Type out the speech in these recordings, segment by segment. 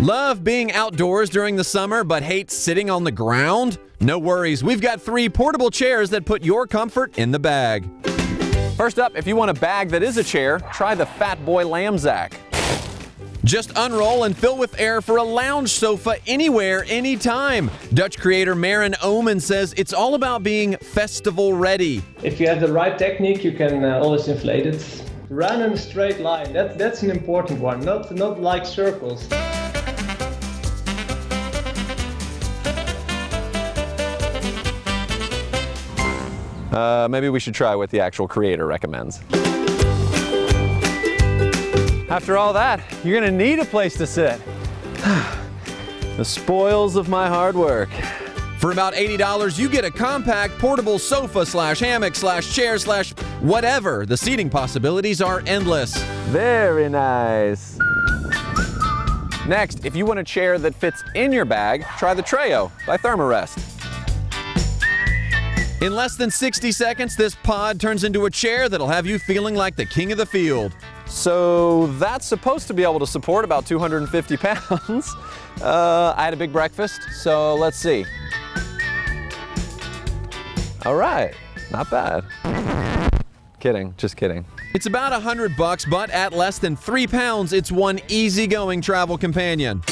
Love being outdoors during the summer but hate sitting on the ground? No worries, we've got three portable chairs that put your comfort in the bag. First up, if you want a bag that is a chair, try the Fatboy Lamzac. Just unroll and fill with air for a lounge sofa anywhere, anytime. Dutch creator Marijn Oomen says it's all about being festival ready. If you have the right technique, you can uh, always inflate it. Run in a straight line. That, that's an important one, not, not like circles. Uh, maybe we should try what the actual creator recommends. After all that, you're gonna need a place to sit. the spoils of my hard work. For about $80, you get a compact portable sofa slash hammock slash chair slash whatever. The seating possibilities are endless. Very nice. Next, if you want a chair that fits in your bag, try the Treo by Therm-a-Rest. In less than 60 seconds, this pod turns into a chair that'll have you feeling like the king of the field. So that's supposed to be able to support about 250 pounds. Uh, I had a big breakfast, so let's see. All right, not bad. Kidding, just kidding. It's about hundred bucks, but at less than three pounds, it's one easygoing travel companion.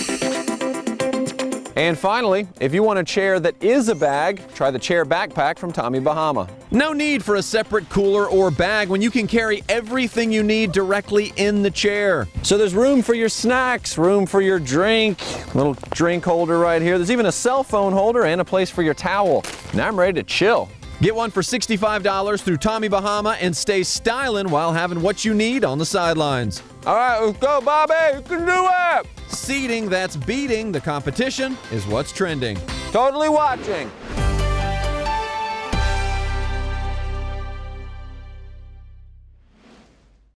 And finally, if you want a chair that is a bag, try the chair backpack from Tommy Bahama. No need for a separate cooler or bag when you can carry everything you need directly in the chair. So there's room for your snacks, room for your drink, little drink holder right here. There's even a cell phone holder and a place for your towel. Now I'm ready to chill. Get one for $65 through Tommy Bahama and stay styling while having what you need on the sidelines. All right, let's go, Bobby. You can do it. Seating that's beating the competition is what's trending. Totally watching.